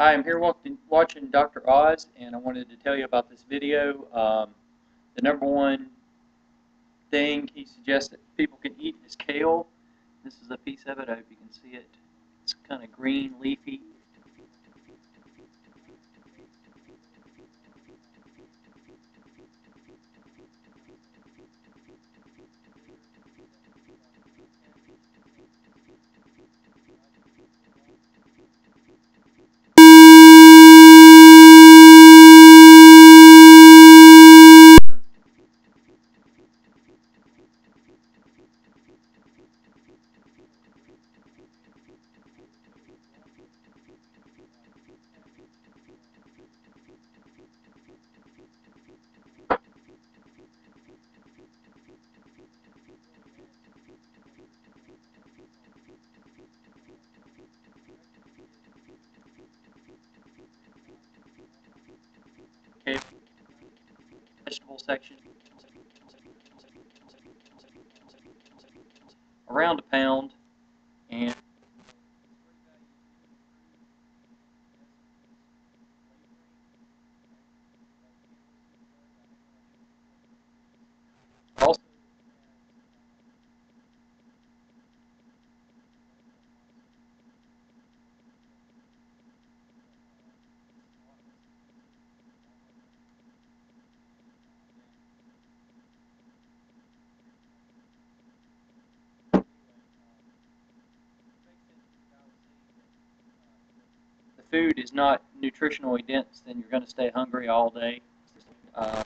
Hi, I'm here watching, Dr. Oz, and I wanted to tell you about this video. Um, the number one thing he suggests that people can eat is kale. This is a piece of it. I hope you can see it. It's kind of green, leafy. kale vegetable section. Around a pound, and also the food is not nutritionally dense, then you're going to stay hungry all day. Uh,